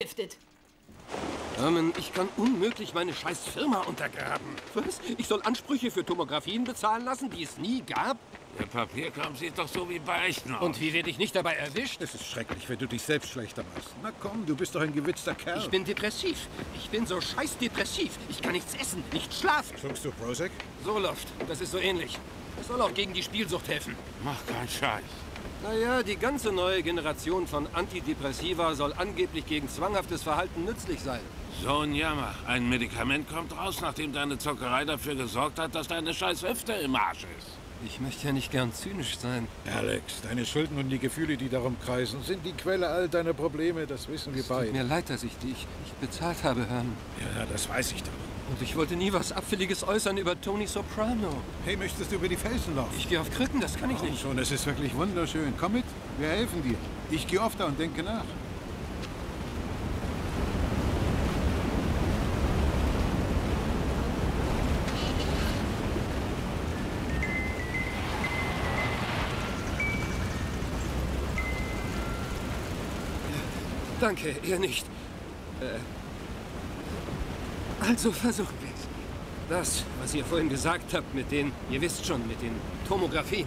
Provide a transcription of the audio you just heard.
vergiftet. Herman, ich kann unmöglich meine scheiß Firma untergraben. Was? Ich soll Ansprüche für Tomographien bezahlen lassen, die es nie gab? Der Papierkram sieht doch so wie bei echten aus. Und wie werde ich nicht dabei erwischt? Es ist schrecklich, wenn du dich selbst schlechter machst. Na komm, du bist doch ein gewitzter Kerl. Ich bin depressiv. Ich bin so scheiß depressiv. Ich kann nichts essen, nicht schlafen. Schluckst du Prozac? Soloft, das ist so ähnlich. Das soll auch gegen die Spielsucht helfen. Mach keinen Scheiß. Naja, die ganze neue Generation von Antidepressiva soll angeblich gegen zwanghaftes Verhalten nützlich sein. So ein Jammer. Ein Medikament kommt raus, nachdem deine Zockerei dafür gesorgt hat, dass deine scheiß Hüfte im Arsch ist. Ich möchte ja nicht gern zynisch sein. Alex, deine Schulden und die Gefühle, die darum kreisen, sind die Quelle all deiner Probleme. Das wissen wir Es tut beide. mir leid, dass ich dich nicht bezahlt habe, Herrn. Ja, das weiß ich doch. Und ich wollte nie was Abfälliges äußern über Tony Soprano. Hey, möchtest du über die Felsen laufen? Ich gehe auf Krücken, das kann ich Komm nicht. schon, es ist wirklich wunderschön. Komm mit, wir helfen dir. Ich gehe oft da und denke nach. Danke, eher nicht. Äh, also versuchen wir es. Das, was ihr vorhin gesagt habt mit den, ihr wisst schon, mit den Tomographien.